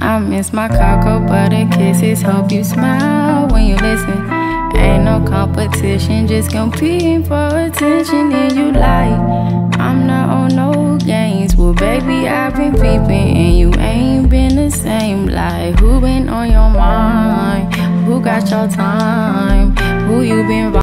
I miss my cocoa butter kisses. Hope you smile when you listen. Ain't no competition, just competing for attention. And you like, I'm not on no games. Well, baby, I've been peeping, and you ain't been the same. Like, who been on your mind? Who got your time?